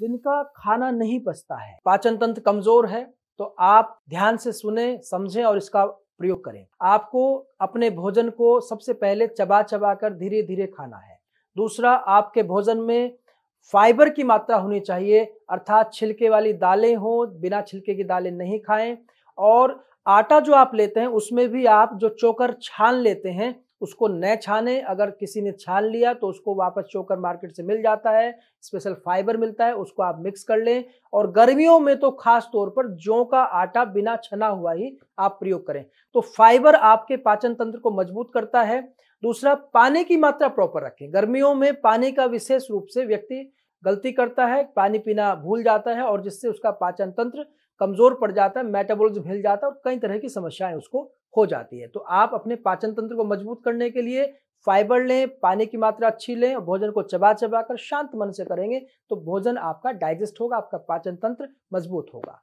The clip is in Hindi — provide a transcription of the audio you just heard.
जिनका खाना नहीं पचता है। पाचन तंत्र कमज़ोर है तो आप ध्यान से सुने, समझें और इसका प्रयोग करें। आपको अपने भोजन को सबसे पहले चबा चबा कर धीरे धीरे खाना है। दूसरा, आपके भोजन में फाइबर की मात्रा होनी चाहिए, अर्थात छिलके वाली दालें हो, बिना छिलके की दालें नहीं खाएँ और आटा जो आप लेते हैं, उसमें भी आप जो चोकर छान लेते हैं, उसको न छाने। अगर किसी ने छान लिया तो उसको वापस चोकर मार्केट से मिल जाता है, स्पेशल फाइबर मिलता है, उसको आप मिक्स कर लें। और गर्मियों में तो खास तौर पर जौ का आटा बिना छना हुआ ही आप प्रयोग करें। तो फाइबर आपके पाचन तंत्र को मज़बूत करता है। दूसरा, पानी की मात्रा प्रॉपर रखें। गर्मियों में पानी का विशेष रूप से व्यक्ति गलती करता है, पानी पीना भूल जाता है और जिससे उसका पाचन तंत्र कमज़ोर पड़ जाता है मेटाबॉलिज्म हिल जाता है और कई तरह की समस्याएँ उसको हो जाती है। तो आप अपने पाचन तंत्र को मज़बूत करने के लिए फाइबर लें, पानी की मात्रा अच्छी लें और भोजन को चबा चबा कर शांत मन से करेंगे तो भोजन आपका डाइजेस्ट होगा, आपका पाचन तंत्र मज़बूत होगा।